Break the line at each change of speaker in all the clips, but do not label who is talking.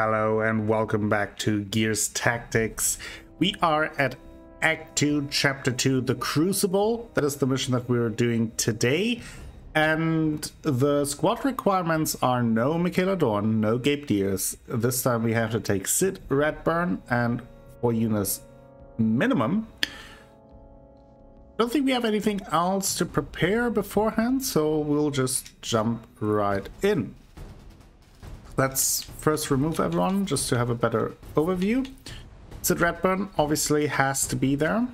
Hello and welcome back to Gears Tactics. We are at Act 2, Chapter 2, The Crucible. That is the mission that we're doing today. And the squad requirements are no Mikayla Dorn, no Gabe Diaz. This time we have to take Sid Redburn and for units minimum. Don't think we have anything else to prepare beforehand, so we'll just jump right in. Let's first remove everyone just to have a better overview. Sid Redburn obviously has to be there.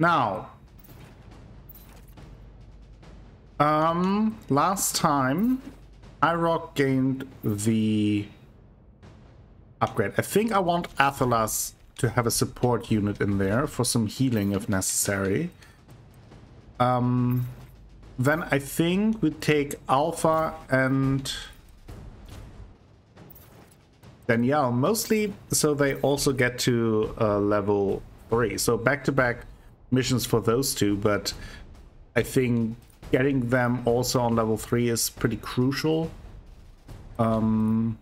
Now, um, last time IROC gained the upgrade. I think I want Athelas to have a support unit in there for some healing if necessary. Um, then I think we take Alpha and Danielle, mostly so they also get to uh, level 3. So back-to-back -back missions for those two, but I think getting them also on level 3 is pretty crucial. Um,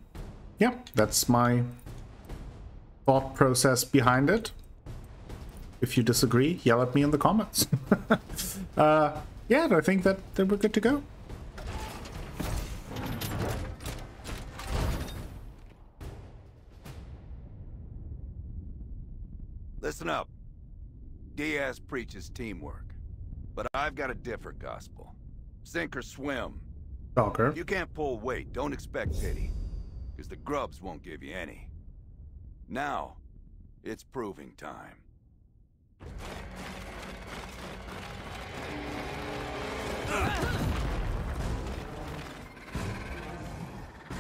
yeah, that's my thought process behind it. If you disagree, yell at me in the comments. uh, yeah, I think that, that we're good to go.
Listen up. Diaz preaches teamwork. But I've got a different gospel. Sink or swim.
Stalker.
If you can't pull weight, don't expect pity. Because the grubs won't give you any. Now, it's proving time.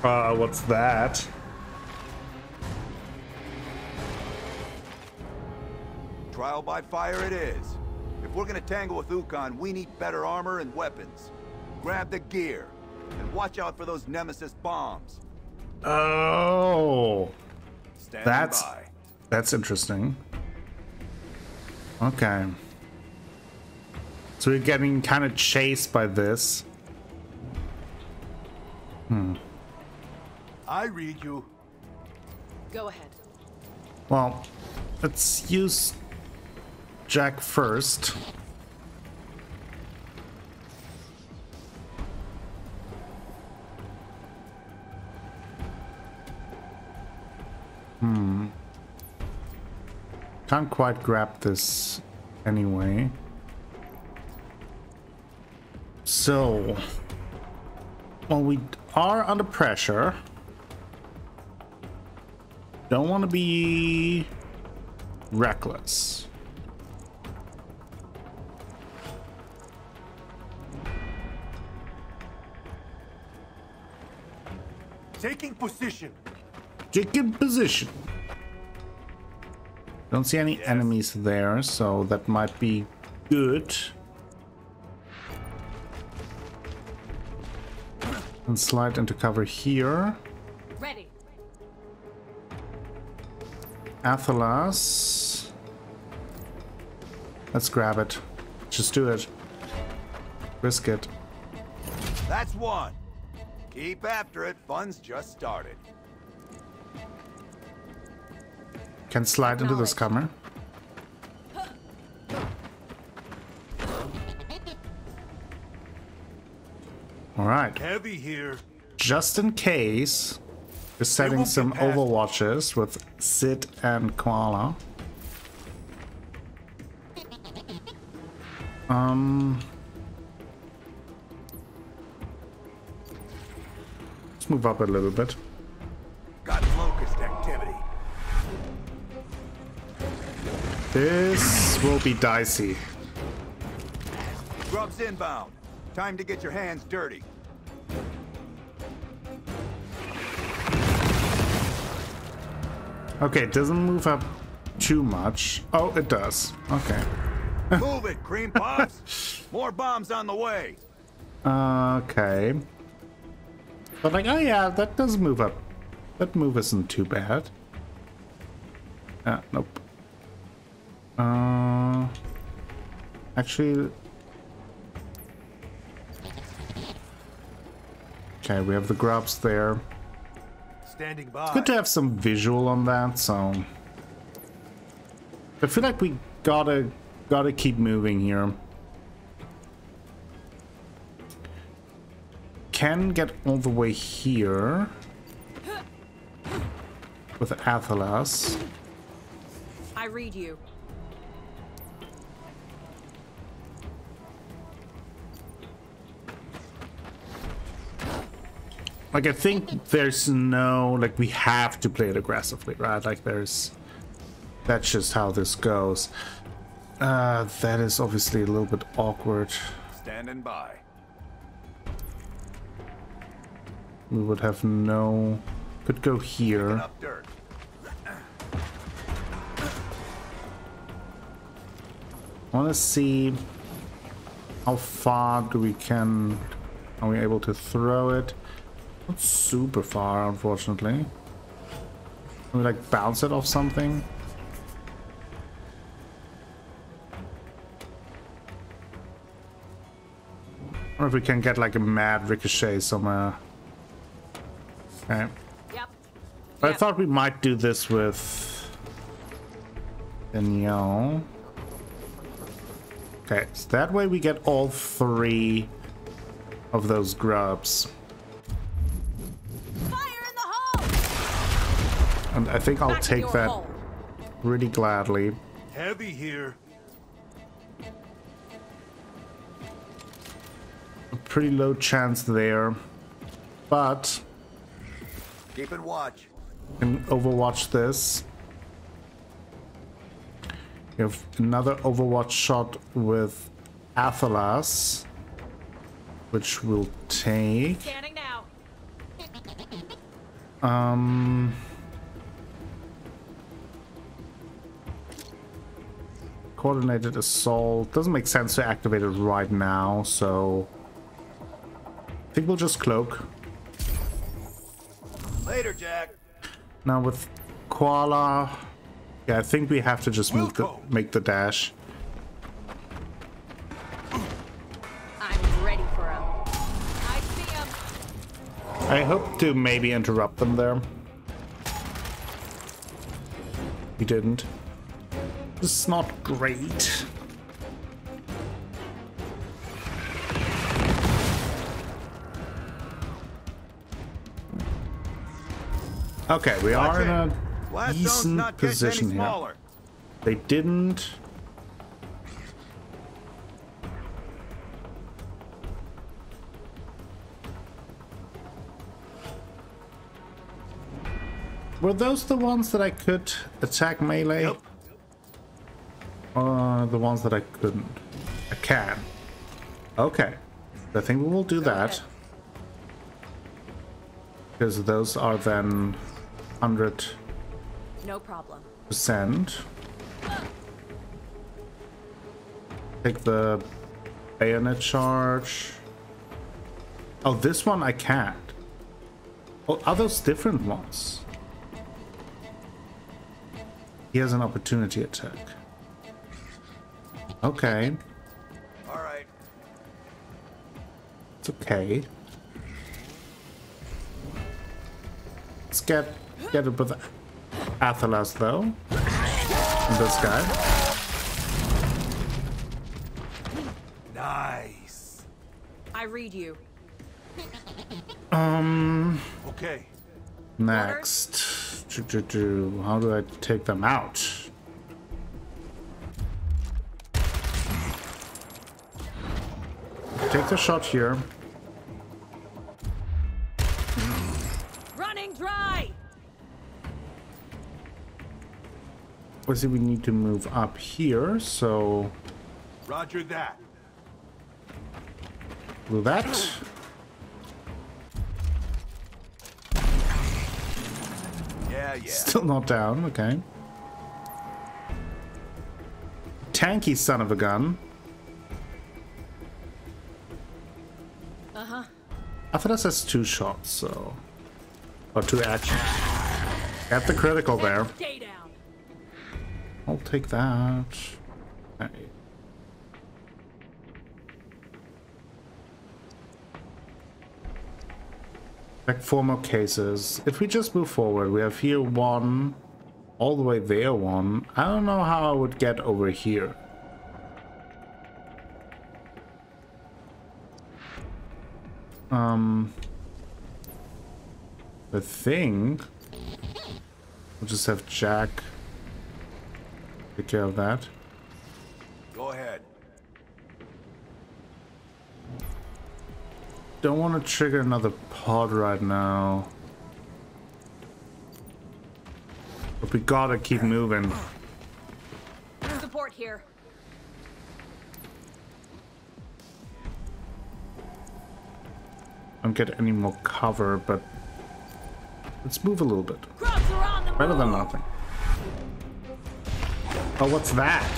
Uh, what's that?
Trial by fire it is. If we're gonna tangle with Ukkon, we need better armor and weapons. Grab the gear, and watch out for those Nemacyst bombs.
Oh,
Stand
that's
by.
that's interesting. Okay. So we're getting kind of chased by this. Hmm.
I read you.
Go ahead.
Well, let's use Jack first. Hmm. Can't quite grab this anyway. So, well, we are under pressure. Don't want to be reckless.
Taking position.
Taking position. Don't see any enemies there, so that might be good. And slide into cover here.
Ready.
Athelas. Let's grab it. Just do it. Risk it.
That's one. Keep after it. Fun's just started.
Can slide into this cover.
Heavy here.
Just in case, we're setting some overwatches with Sid and Koala. Um... Let's move up a little bit.
Got locust activity.
This will be dicey.
Grubs inbound. Time to get your hands dirty.
Okay, it doesn't move up too much. Oh, it does. Okay.
Move it, cream puffs. More bombs on the way.
Okay. But like, oh yeah, that does move up. That move isn't too bad. Ah, nope. Uh, actually, okay, we have the grubs there.
Standing by.
Good to have some visual on that, so... I feel like we gotta, gotta keep moving here. Can get all the way here with Athelas.
I read you.
Like, I think there's no, like, we have to play it aggressively, right? Like, there's, that's just how this goes. Uh, that is obviously a little bit awkward.
Standing by.
We would have no, could go here. I want to see how far do we can, are we able to throw it? Not super far, unfortunately. Can we like bounce it off something? Or if we can get like a mad ricochet somewhere. Okay.
Yep.
I
Yep.
thought we might do this with Danielle. Okay, so that way we get all three of those grubs. And I think I'll
Back
take that
hole.
really gladly.
Heavy here.
A pretty low chance there. But
Keeping watch.
can overwatch this. We have another overwatch shot with Athelas, which will take.
Scanning now.
Um. Coordinated assault doesn't make sense to activate it right now, so I think we'll just cloak.
Later, Jack.
Now with Koala, yeah, I think we have to just move the make the dash.
I'm ready for him. I see him.
I hope to maybe interrupt them there. He didn't. This is not great. Okay, we are in a decent
not getting any
position here. They didn't. Were those the ones that I could attack melee?
Yep.
Uh, the ones that I couldn't. I can. Okay. I think we will do that.
ahead.
Because those are then 100%.
No problem. Send.
Take the bayonet charge. Oh, this one I can't. Oh, are those different ones? He has an opportunity attack. Okay,
All right.
it's okay. Let's get get it with Athelas though. And this guy.
Nice.
I read you.
Um.
Okay.
Next. How do I take them out? Take the shot here.
Running dry!
Let's see, we need to move up here, so
Roger that.
do that.
Yeah, yeah.
Still not down, okay. Tanky son of a gun. I thought it says two shots, so. Or two actions. Got the critical there. I'll take that. Okay. Like four more cases. If we just move forward, we have here one, all the way there one. I don't know how I would get over here. Um, I think we'll just have Jack take care of that.
Go ahead.
Don't want to trigger another pod right now. But we gotta keep moving.
Support here.
Don't get any more cover, but let's move a little bit.
Grubs are on the
Better than nothing. Oh, what's that?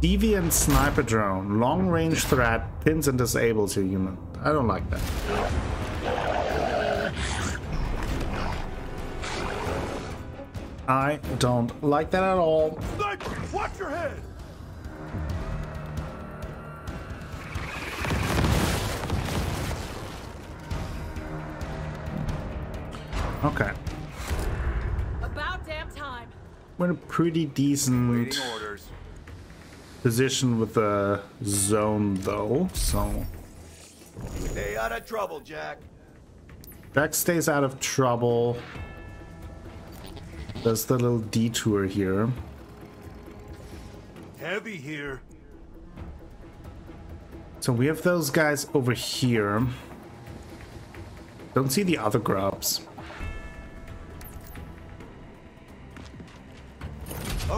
Deviant sniper drone. Long range threat. Pins and disables your human. I don't like that. I don't like that at all.
Sniper, watch your head!
Okay.
About damn time.
We're in a pretty decent position with the zone, though, so.
Stay out of trouble, Jack.
Jack stays out of trouble. Does the little detour here.
Heavy here.
So we have those guys over here. Don't see the other grubs.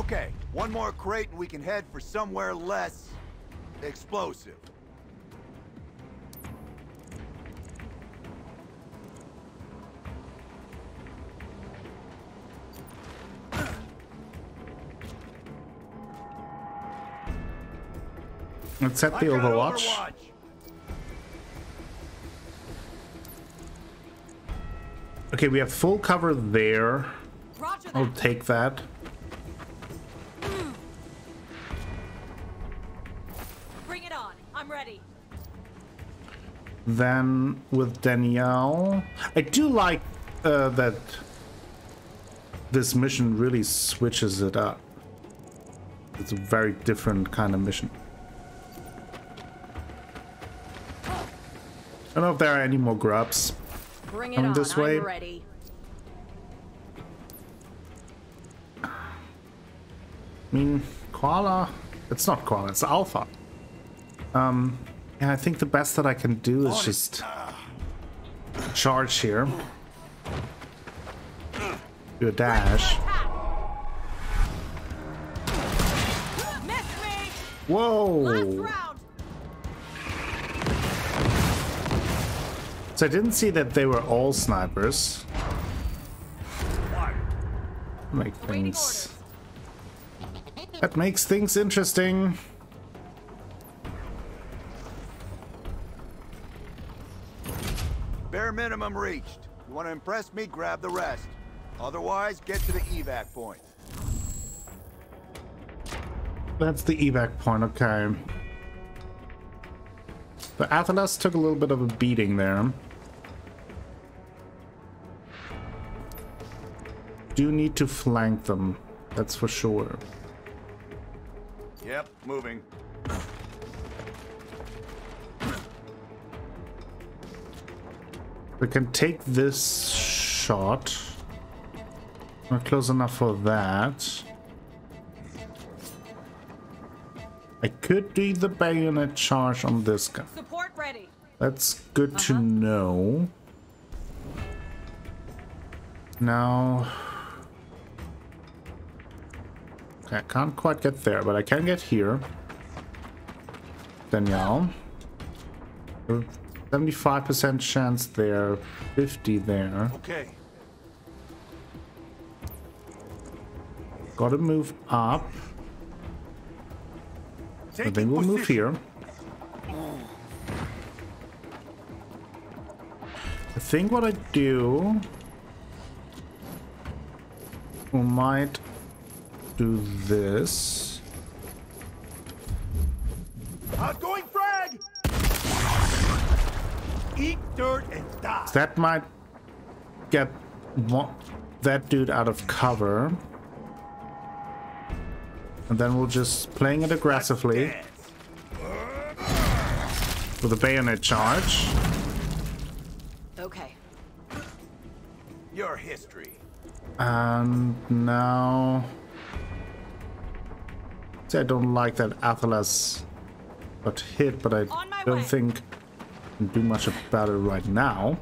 Okay, one more crate and we can head for somewhere less explosive.
Let's set the Overwatch.
Overwatch.
Okay, we have full cover there. I'll take that. Then with Danielle, I do like uh, that this mission really switches it up. It's a very different kind of mission. I don't know if there are any more grubs.
Bring it
Coming
on.
this way. I mean, Koala, it's not Koala, it's Alpha. Um, and I think the best that I can do is just charge here. Do a dash.
Attack. Miss me. Last
Whoa! So I didn't see that they were all snipers. Make things. That makes things interesting.
Bare minimum reached. You want to impress me, grab the rest. Otherwise, get to the evac point.
That's the evac point, okay. Athelas took a little bit of a beating there. Do need to flank them, that's for sure.
Yep, moving.
We can take this shot. Not close enough for that. I could do the bayonet charge on this guy.
Support ready.
That's good to uh-huh. know. Now... Okay, I can't quite get there, but I can get here. Danielle. 75% chance there, 50 there.
Okay.
Gotta move up. I
Taking
think we'll move here. I think what I do... We might do this.
Outgoing dirt and die.
That might get one, that dude out of cover. And then we'll just playing it aggressively with a bayonet charge.
Okay.
Your history.
And now... See, I don't like that Athelas got hit, but I don't
way.
think I can do much about it right now.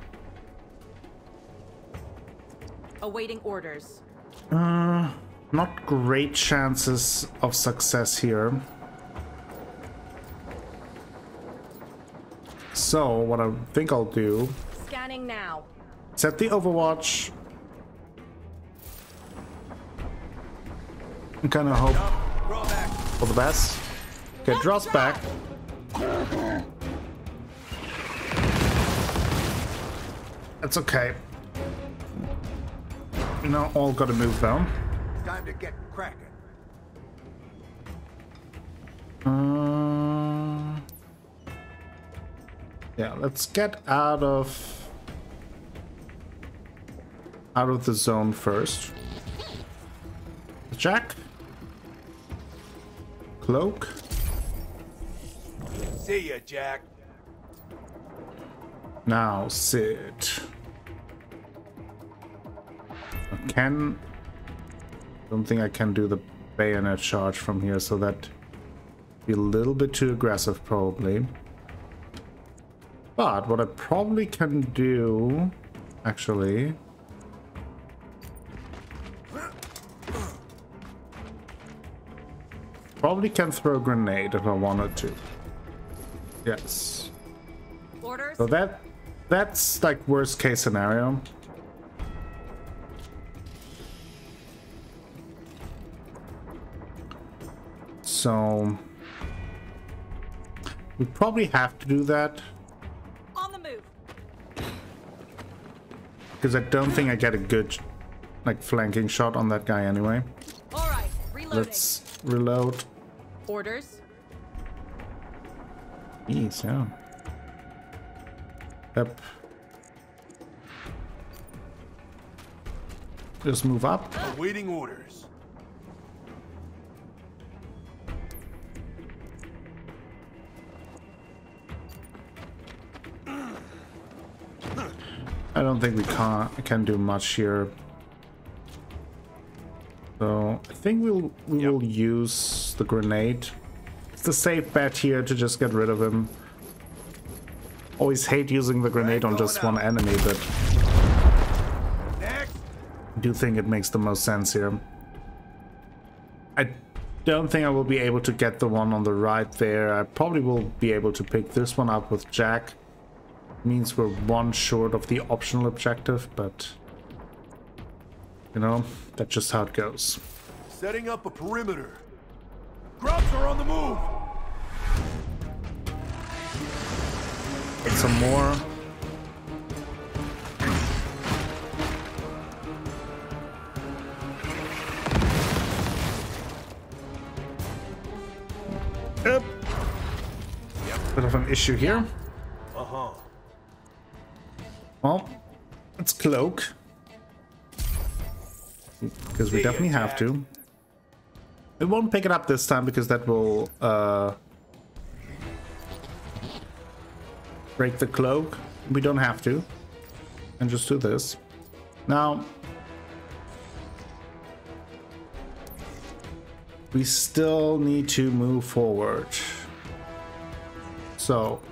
Awaiting orders.
Uh, not great chances of success here. So, what I think I'll do,
Scanning now.
set the overwatch. And kind of hope
Draw back.
for the best. Okay, draws back. That's okay. You know, all gotta move though.
Time to get cracking.
Um, yeah, let's get out of out of the zone first. Jack, cloak.
See ya, Jack.
Now sit. Can. Don't think I can do the bayonet charge from here, so that be a little bit too aggressive, probably. But what I probably can do, actually. Probably can throw a grenade if I wanted to. Yes.
Orders.
So that that's like worst case scenario. So we probably have to do that
On the move.
because I don't think I get a good like flanking shot on that guy anyway.
All right. Reloading.
Let's reload.
Orders.
Jeez, yeah. Yep. Just move up.
Awaiting orders.
I don't think we can can do much here. So I think we'll we will use the grenade. It's the safe bet here to just get rid of him. Always hate using the grenade on just one enemy, but
Next.
I do think it makes the most sense here. I don't think I will be able to get the one on the right there. I probably will be able to pick this one up with Jack. Means we're one short of the optional objective, but you know, that's just how it goes.
Setting up a perimeter. Grubs are on the move.
Some more. Yep. Bit of an issue here.
Uh huh.
Well, let's cloak. Because we
See ya,
definitely have to. We won't pick it up this time because that will uh, break the cloak. We don't have to. And just do this. Now, we still need to move forward. So,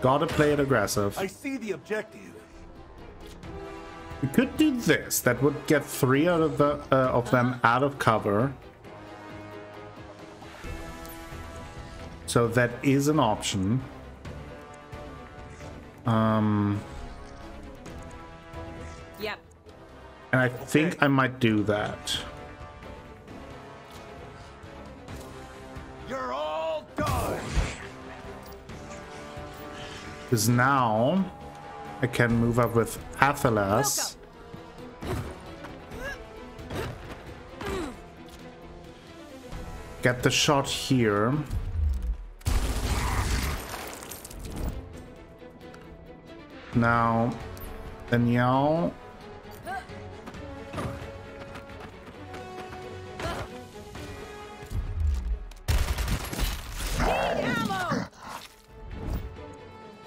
gotta play it aggressive.
I see the objective.
We could do this. That would get three out of the uh, of them out of cover. So that is an option. Um,
Yep.
and I think I might do that. Because now I can move up with Athelas. Get the shot here. Now, Danielle.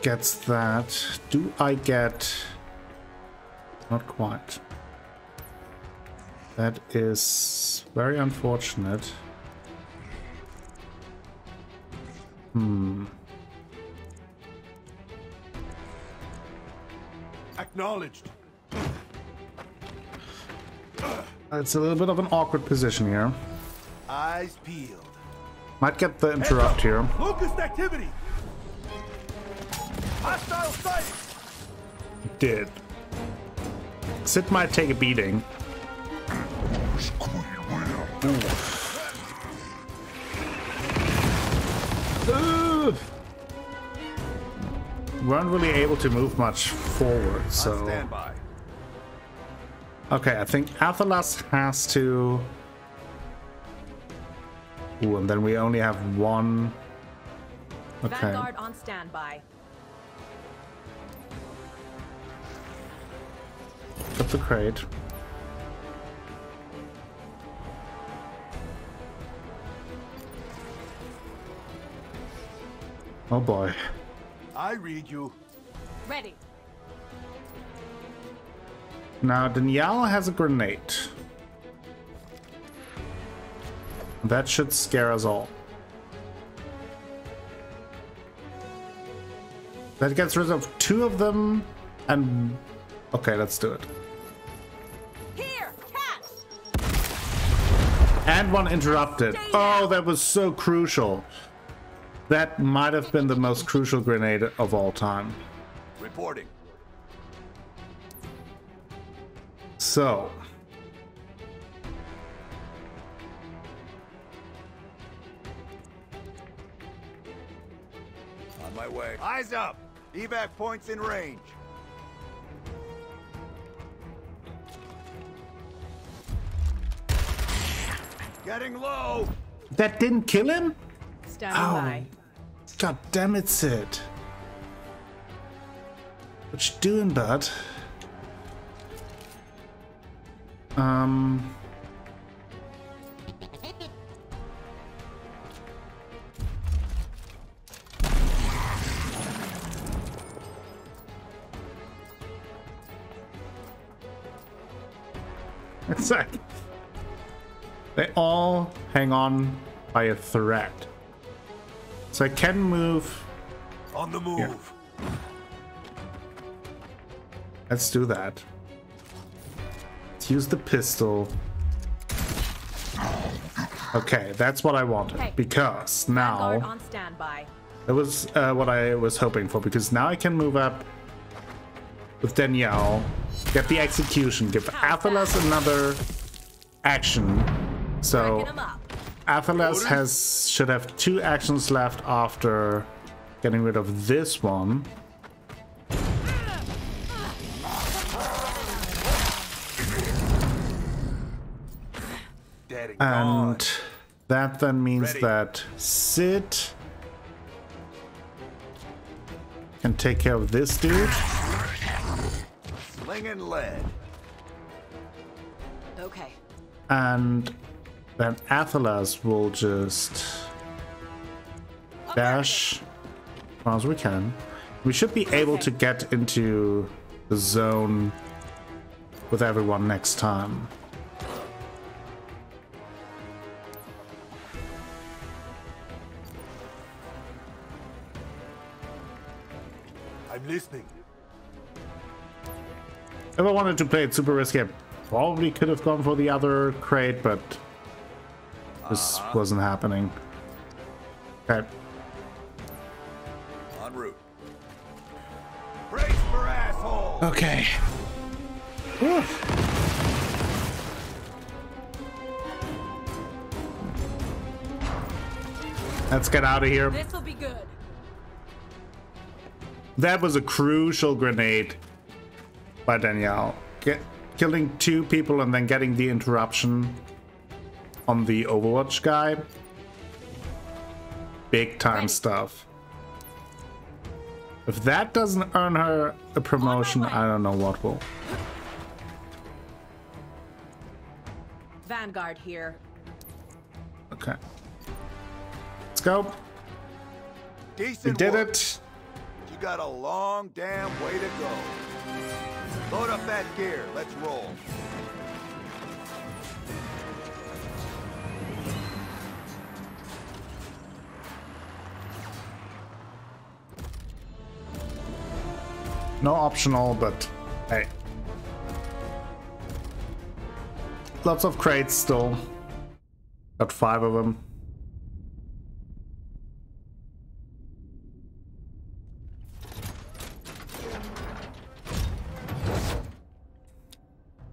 Gets that. Do I get... Not quite. That is very unfortunate. Hmm.
Acknowledged.
It's a little bit of an awkward position here.
Eyes peeled.
Might get the interrupt here.
Locust activity. Hostile sighting.
Did. Sid might take a beating. Ooh. Weren't really able to move much forward, so okay. I think Athelas has to. Ooh, and then we only have one. Okay.
Vanguard on standby.
Got the crate. Oh boy.
I read you.
Ready.
Now Danielle has a grenade. That should scare us all. That gets rid of two of them and okay, let's do it. And one interrupted. Oh, that was so crucial. That might have been the most crucial grenade of all time.
Reporting.
So.
On my way. Eyes up. Evac points in range. Getting low.
That didn't kill him?
Standing
Ow.
by.
God damn it, Sid. What you doing, bud? Um. It's like they all hang on by a thread. So I can move.
On the move.
Let's do that. Let's use the pistol. Okay, that's what I wanted.
Okay.
Because now
on standby.
that was uh, what I was hoping for. Because now I can move up with Danielle, get the execution, give Athelas another action. So
Backing him up.
Athelas has should have two actions left after getting rid of this one.
And gone.
That then means
Ready.
that Sid can take care of this dude.
Slinging lead.
Okay.
And then Athelas will just dash as far as we can. We should be able to get into the zone with everyone next time.
I'm listening.
If I wanted to play it super risky, I probably could have gone for the other crate, but this wasn't happening. Okay.
En route. Brace for asshole.
Okay. Let's get out of here.
This'll be good.
That was a crucial grenade by Danielle. Get, killing two people and then getting the interruption on the Overwatch guy. Big time stuff. If that doesn't earn her a promotion, I don't know what will.
Vanguard here.
Okay. Let's go.
Decent
We did
work.
it.
You got a long damn way to go. Load up that gear. Let's roll.
No optional, but hey. Lots of crates still. Got five of them.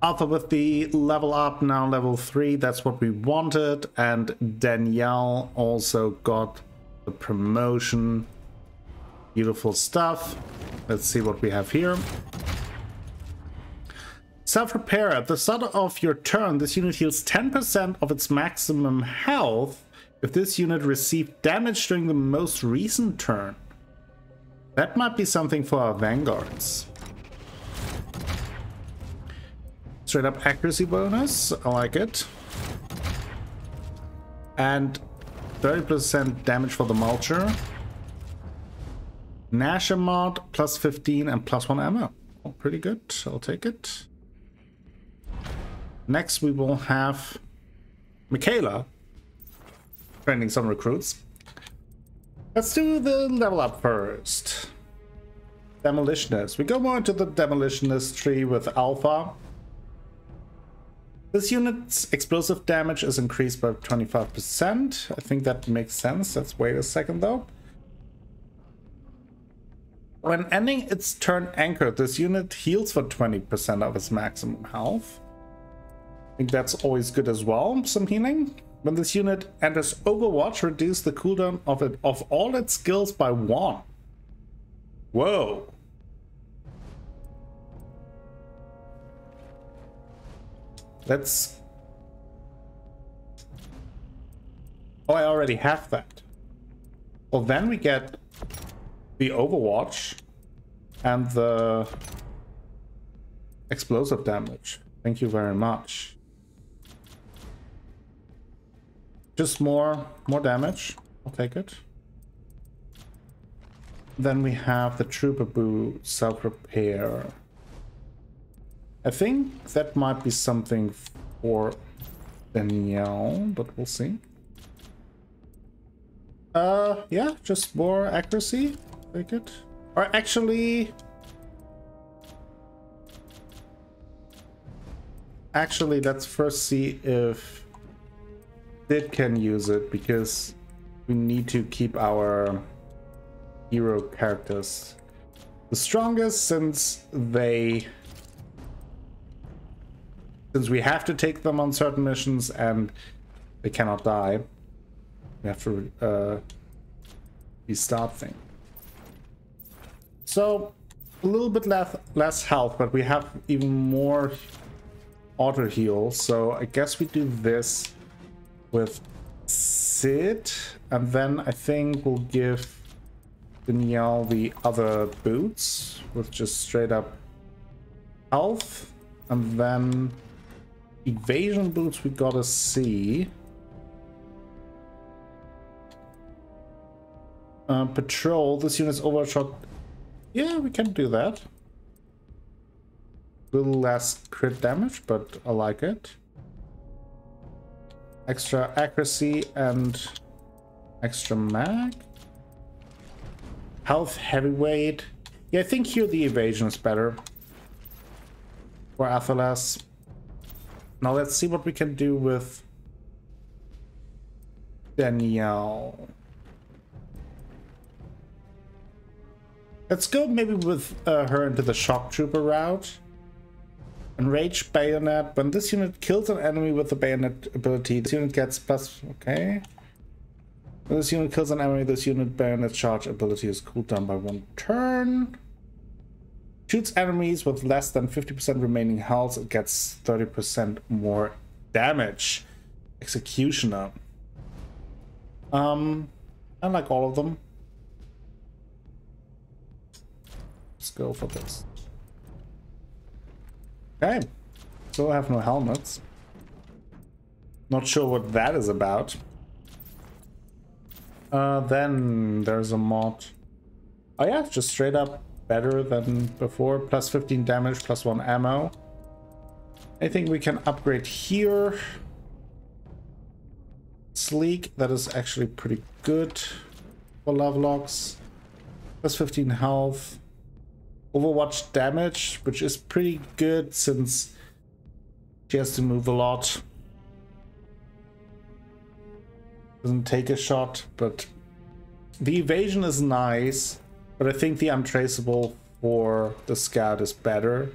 Alpha with the level up, now level 3, that's what we wanted. And Danielle also got the promotion. Beautiful stuff. Let's see what we have here. Self-repair. At the start of your turn, this unit heals 10% of its maximum health if this unit received damage during the most recent turn. That might be something for our vanguards. Straight up accuracy bonus. I like it. And 30% damage for the mulcher. Nashamod plus 15 and plus 1 ammo. Oh, pretty good. I'll take it. Next, we will have Mikayla training some recruits. Let's do the level up first. Demolitionist. We go more into the Demolitionist tree with Alpha. This unit's explosive damage is increased by 25%. I think that makes sense. Let's wait a second though. When ending its turn anchored, this unit heals for 20% of its maximum health. I think that's always good as well, some healing. When this unit enters Overwatch, reduce the cooldown of it of all its skills by one. Whoa. Let's... Oh, I already have that. Well, then we get the Overwatch and the explosive damage. Thank you very much. Just more, more damage. I'll take it. Then we have the Trooper Boo self-repair. I think that might be something for Danielle, but we'll see. Uh, yeah, just more accuracy. Take it. Or actually... Actually, let's first see if Sid can use it, because we need to keep our hero characters the strongest since they... Since we have to take them on certain missions and they cannot die. We have to uh, restart thing. So a little bit less less health, but we have even more auto heal. So I guess we do this with Sid, and then I think we'll give Danielle the other boots with just straight up health, and then evasion boots we gotta see. Uh, patrol, this unit's overshot. Yeah, we can do that. Little less crit damage, but I like it. Extra accuracy and extra mag. Health heavyweight. Yeah, I think here the evasion is better. For Athelas. Now let's see what we can do with Danielle. Let's go maybe with uh, her into the shock trooper route. Enraged bayonet. When this unit kills an enemy with the bayonet ability, this unit gets plus. Okay. When this unit kills an enemy, this unit bayonet charge ability is cooled down by one turn. Shoots enemies with less than 50% remaining health, it gets 30% more damage. Executioner. Um, I like all of them. Let's go for this. Okay. Still have no helmets. Not sure what that is about. Uh, then there's a mod. Oh yeah, just straight up better than before. Plus 15 damage, plus 1 ammo. I think we can upgrade here. Sleek, that is actually pretty good for love Lovelocks. Plus 15 health. Overwatch damage, which is pretty good since she has to move a lot. Doesn't take a shot, but the evasion is nice, but I think the untraceable for the scout is better.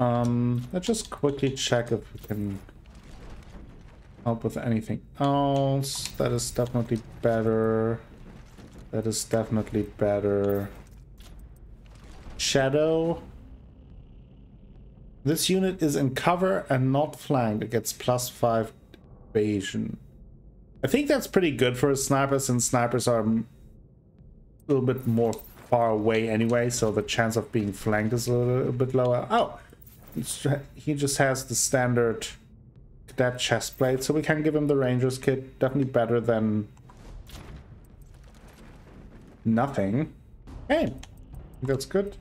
Um, let's just quickly check if we can help with anything else. That is definitely better. That is definitely better. Shadow. This unit is in cover and not flanked. It gets plus five evasion. I think that's pretty good for a sniper since snipers are a little bit more far away anyway, so the chance of being flanked is a little bit lower. Oh, he just has the standard cadet chest plate, so we can give him the ranger's kit. Definitely better than nothing. Hey, that's good.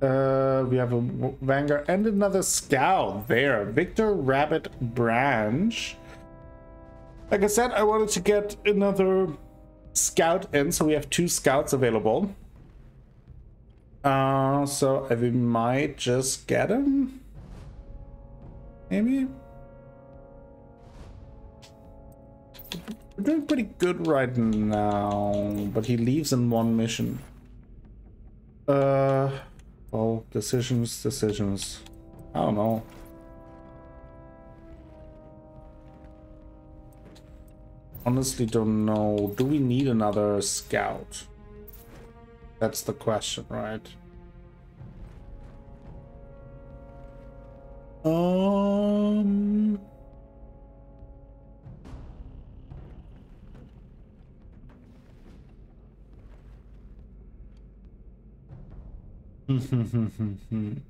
Uh, we have a Vanguard and another Scout there. Victor Rabbit Branch. Like I said, I wanted to get another Scout in, so we have two Scouts available. Uh, so we might just get him? Maybe? We're doing pretty good right now, but he leaves in one mission. Uh... Well, decisions, decisions. I don't know. Honestly don't know. Do we need another scout? That's the question, right? Um...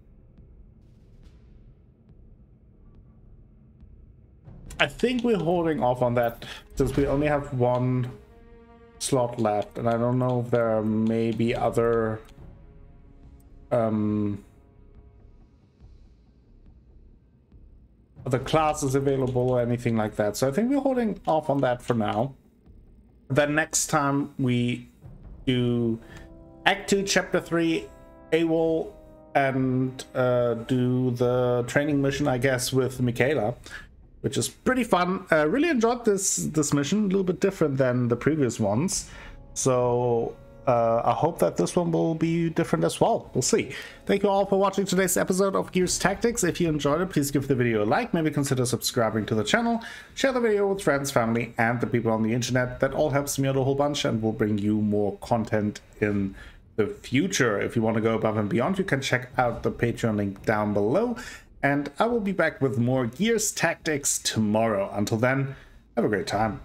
I think we're holding off on that since we only have one slot left and I don't know if there may be other um other classes available or anything like that. So I think we're holding off on that for now. Then next time we do Act 2 Chapter 3 AWOL and uh, do the training mission, I guess, with Mikayla, which is pretty fun. I uh, really enjoyed this this mission, a little bit different than the previous ones. So uh, I hope that this one will be different as well. We'll see. Thank you all for watching today's episode of Gears Tactics. If you enjoyed it, please give the video a like. Maybe consider subscribing to the channel. Share the video with friends, family, and the people on the internet. That all helps me out a whole bunch and will bring you more content in the future. If you want to go above and beyond, you can check out the Patreon link down below. And I will be back with more Gears Tactics tomorrow. Until then, have a great time.